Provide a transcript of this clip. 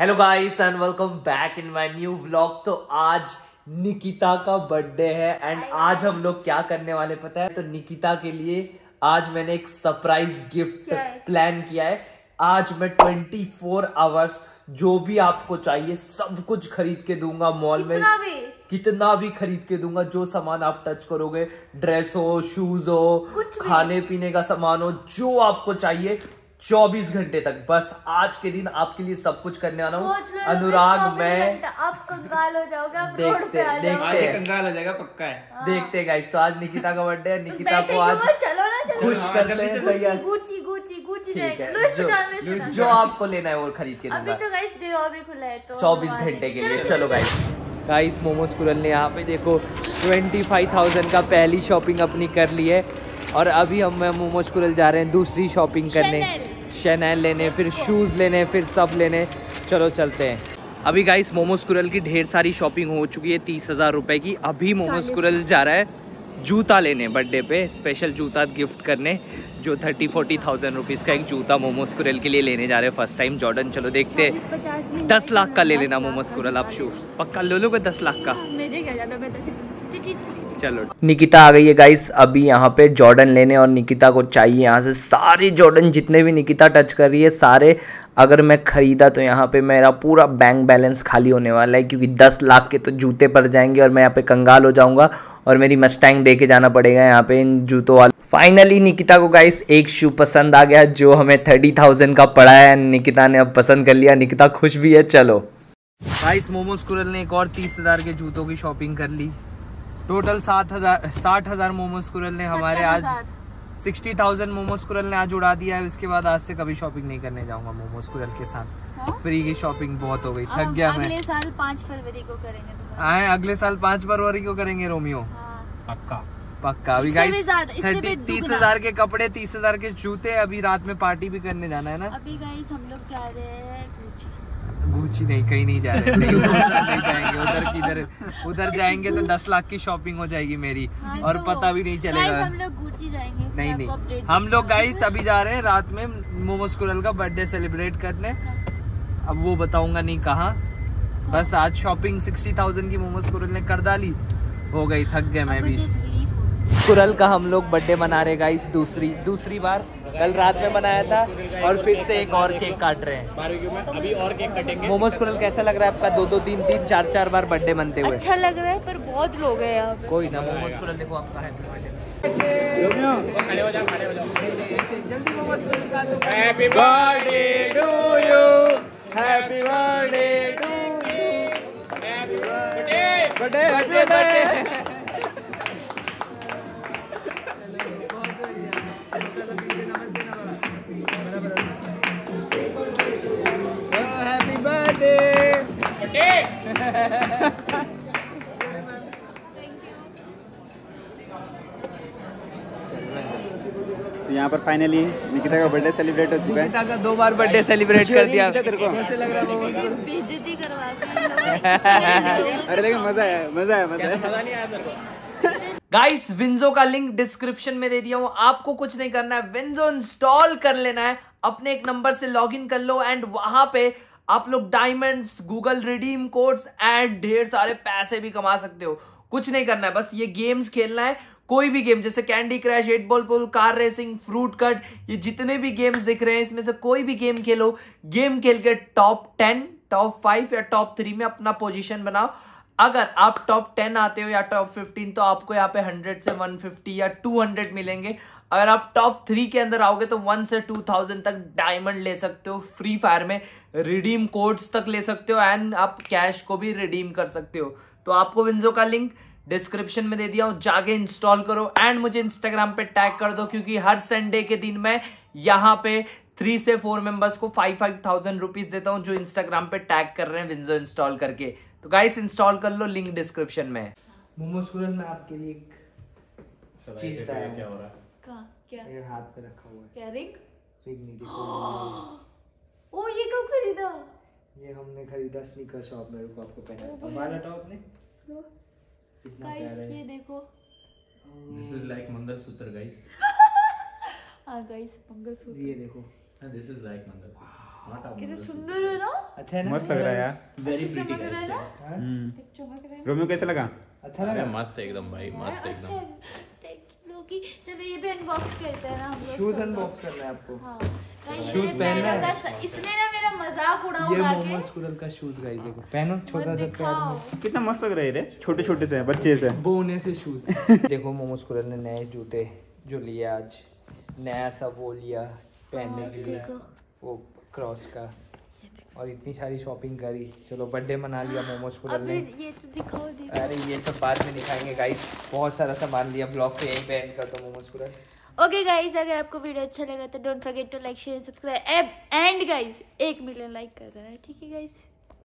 Hello guys and welcome back in my new vlog तो आज निकिता का बर्थडे है एंड आज हम लोग क्या करने वाले पता है? तो निकिता के लिए आज मैंने एक सरप्राइज़ गिफ्ट प्लान किया है। आज मैं 24 फोर आवर्स जो भी आपको चाहिए सब कुछ खरीद के दूँगा मॉल में। कितना भी? कितना भी खरीद के दूँगा जो सामान आप टच करोगे ड्रेस हो शूज़ हो खाने पीने का सामान हो जो आपको चाहिए 24 घंटे तक। बस आज के दिन आपके लिए सब कुछ करने वाला हूँ। अनुराग 24 मैं आप कंगाल हो जाओगे आप देखते- रोड पे आ देखते- कंगाल हो जाएगा पक्का है। देखते गाइस तो आज निकिता का बर्थडे है तो निकिता को आज चलो ना खुश हाँ, कर ले चलो। तैयार। गुची गुची गुची जाएगा जो, आपको लेना है वो खरीद के अभी तो गाइस देवा भी खुला है तो 24 घंटे के लिए। चलो गाइस गाइस मोमोज कुरल ने यहाँ पे। देखो 25,000 का पहली शॉपिंग अपनी कर ली है। और अभी हम मोमोज कुरल जा रहे हैं दूसरी शॉपिंग करने। शनैल लेने फिर शूज़ लेने फिर सब लेने। चलो चलते हैं। अभी गाइस मोमोज कुरल की ढेर सारी शॉपिंग हो चुकी है तीस हज़ार रुपये की। अभी मोमोज 40 कुरल जा रहा है जूता लेने बर्थडे पे स्पेशल जूता गिफ्ट करने जो थर्टी फोर्टी थाउज़ेंड रुपीज़ का एक जूता मोमोज कुरल के लिए लेने जा रहे हैं फ़र्स्ट टाइम जॉर्डन चलो देखते हैं। 40, 50 नहीं, दस लाख का ले लेना मोमोज कुरल आप शूज़ पक्का ले लोगे दस लाख का? मुझे क्या जाना मैं चलो। निकिता आ गई है गाइस अभी यहाँ पे जॉर्डन लेने और निकिता को चाहिए यहाँ से सारे जॉर्डन, जितने भी निकिता टच कर रही है, सारे अगर मैं खरीदा तो यहाँ पे मेरा पूरा बैंक बैलेंस खाली होने वाला है, क्योंकि दस लाख के तो जूते पड़ जाएँगे और मैं यहाँ पे कंगाल हो जाऊँगा और मेरी मस्टैंग दे के जाना पड़ेगा यहाँ पे इन जूतों वाले। फाइनली निकिता को गाइस एक शू पसंद आ गया जो हमें थर्टी थाउज़ेंड का पड़ा है। निकिता ने अब पसंद कर लिया। निकिता खुश भी है। चलो। गाइस मोमोज कुरल ने एक और तीस हज़ार के जूतों की शॉपिंग कर ली। टोटल सात हज़ार साठ हज़ार मोमोज कुरल ने हमारे आज सिक्सटी थाउज़ेंड मोमोज कुरल ने आज उड़ा दिया है। उसके बाद आज से कभी शॉपिंग नहीं करने जाऊँगा मोमोज कुरल के साथ। हाँ? फ्री की शॉपिंग बहुत हो गई। थक गया मैं। अगले साल पाँच फरवरी को करेंगे आए अगले साल पाँच फरवरी को करेंगे रोमियो। हाँ। पक्का। पक्का। अभी गाइस भी तीस हज़ार के कपड़े तीस हज़ार के जूते अभी रात में पार्टी भी करने जाना है ना? अभी गाइस हम लोग जा रहे हैं गुची नहीं कहीं नहीं जा रहे नहीं नहीं जाएँगे उधर किधर उधर जाएँगे तो दस लाख की शॉपिंग हो जाएगी मेरी हाँ, और तो पता भी नहीं चलेगा। हम लोग गुची जाएँगे नहीं नहीं। हम लोग। गाइस अभी जा रहे हैं रात में मोमोज कुरल का बर्थडे सेलिब्रेट करने। अब वो बताऊँगा नहीं कहाँ। बस आज शॉपिंग सिक्सटी थाउज़ेंड की मोमोज कुरल ने कर डाली। हो गई थक गए मैं भी। कुरल का हम लोग बर्थडे मना रहे गाइस दूसरी दूसरी बार। कल रात में मनाया था और फिर से एक और केक काट रहे हैं। अभी और केक कटेंगे मोमोज कुरल कैसा लग रहा है आपका? दो दो तीन तीन चार चार बार बर्थडे मनते हुए। अच्छा लग रहा है पर बहुत लोग हैं यहाँ कोई ना मोमोज कुरल देखो आपका हैप्पी बर्थडे खड़े हो। जाओ खड़े हो जाओ happy birthday to you happy birthday to you happy birthday birthday birthday happy birthday birthday यहाँ पर फाइनली निकिता का बर्थडे सेलिब्रेट हो चुका है। निकिता का दो बार बर्थडे सेलिब्रेट कर दिया। तेरे को? कैसे लग रहा है बेइज्जती करवा अरे लेकिन मज़ा आया मज़ा आया मज़ा मज़ा नहीं आया तेरे को? गाइस विंजो का लिंक डिस्क्रिप्शन में दे दिया हूँ। आपको कुछ नहीं करना है। विंजो इंस्टॉल कर लेना है। अपने एक नंबर से लॉगिन कर लो एंड वहाँ पे आप लोग diamonds Google redeem codes and ढेर सारे पैसे भी कमा सकते हो। कुछ नहीं करना है, बस ये गेम्स खेलना है, कोई भी गेम जैसे Candy Crush eight ball pool car racing fruit cut ये जितने भी गेम्स दिख रहे हैं, इसमें से कोई भी गेम खेलो। गेम खेल के टॉप टेन टॉप फाइव या टॉप थ्री में अपना पोजीशन बनाओ। अगर आप टॉप टेन आते हो या टॉप फिफ्टीन तो आपको यहाँ पे हंड्रेड से वन फिफ्टी या टू हंड्रेड मिलेंगे। अगर आप टॉप थ्री के अंदर आओगे तो वन से टू थाउज़ेंड तक डायमंड ले सकते हो फ्री फायर में। रिडीम कोड्स तक ले सकते हो एंड आप कैश को भी रिडीम कर सकते हो। तो आपको विंजो का लिंक डिस्क्रिप्शन में दे दिया हूँ। जाके इंस्टॉल करो एंड मुझे इंस्टाग्राम पे टैग कर दो क्योंकि हर संडे के दिन मैं यहाँ पे थ्री से फोर मेंबर्स को फाइव फाइव थाउज़ेंड रुपीज़ देता हूँ जो इंस्टाग्राम पे टैग कर रहे हैं विंजो इंस्टॉल करके। तो गाइस इंस्टॉल कर लो लिंक डिस्क्रिप्शन में। मोमोज कुरल में आपके लिए एक चीज़ क्या हो रहा है? क्या? हाथ पे रखा हुआ है। क्या? रिंग? रिंग नहीं देखो ओ ये कब खरीदा? ये हमने खरीदा स्नीकर शॉप में रुको आपको पहना हमारा टॉप ने? कितना गाइस ये देखो। This is like Mangalsutra, guys. हाँ गाइस मंगलसूत्र ये देखो। And this is like Mangalsutra. कितने सुंदर है ना? अच्छा है ना? मस्त लग रहा है यार। Very चमक pretty रहा है ना? हम्म। चमक रहा है। रोमियो कैसा लगा? अच्छा लगा। मस्त एकदम भाई मस्त अच्छा एकदम। देख लो कि चलो ये भी अनबॉक्स करते हैं ना हम लोग शूज़ अनबॉक्स करना है आपको। हाँ। मैंने पहनना है? इसने ना मेरा मज़ाक उड़ा ये स्कूल का। शूज़ गाइस देखो। पहनो छोटा सा कितना मस्त लग रहा है रे? छोटे छोटे से बच्चे से बोने से शूज़ देखो मोमो स्कूल ने नए जूते जो लिए आज नया सा वो लिया पहनने के लिए। वो क्रॉस का। और इतनी सारी शॉपिंग करी। चलो बर्थडे मना लिया मोमो स्कूल ने। ये तो दिखाओ अरे ये सब बाद में दिखाएँगे गाइस बहुत सारा सामान लिया ब्लॉग पे यहीं पे एंड कर दो मोमो स्कूल ओके गाइज़ अगर आपको वीडियो अच्छा लगा तो don't forget to like share subscribe and guys एक मिलियन लाइक कर देना, ठीक है गाइस